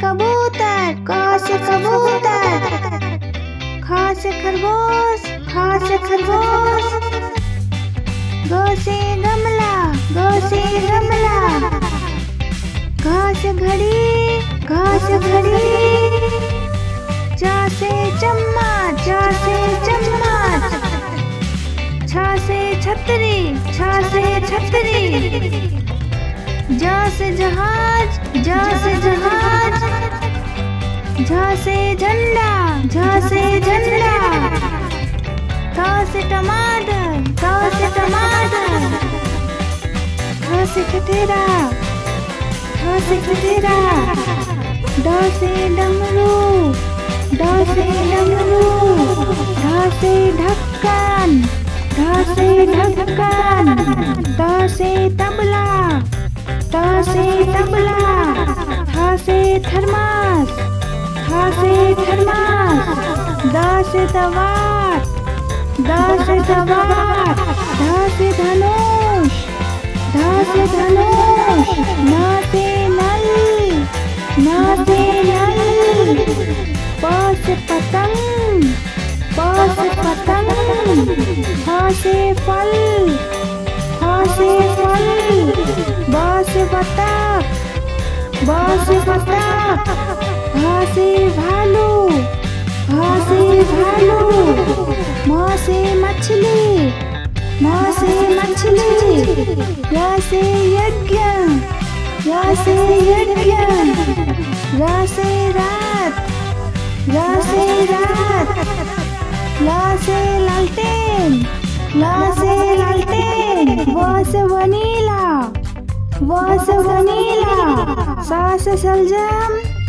कबूतर क से कबूतर। ख से खरगोश ख से खरगोश। ग से गमला ग से गमला। घ से घड़ी घ से घड़ी। च से चम्मच च से चम्मच छ से छतरी छ से छतरी। ज से जहाज़ ज से जहाज़। झ से झंडा झ से झंडा। से टमाटर से टमाटर। ठठेरा ठ से ठठेरा ड डमरू ड डमरू। ढ ढक्कन ढ ढक्कन। त तबला त तबला। थ से थर्मास द से दवात द से दवात ध से धनुष ध से धनुष न से नल न से नल प से पतंग प से पतंग फ फल फ फल ब से बतख ब से बतख भ भालू से मछली, म से मछली, य से यज्ञ, य से यज्ञ र से रात र से रात ल से लालटेन ल से लालटेन व से वनीला व से वनीला सा से सलजम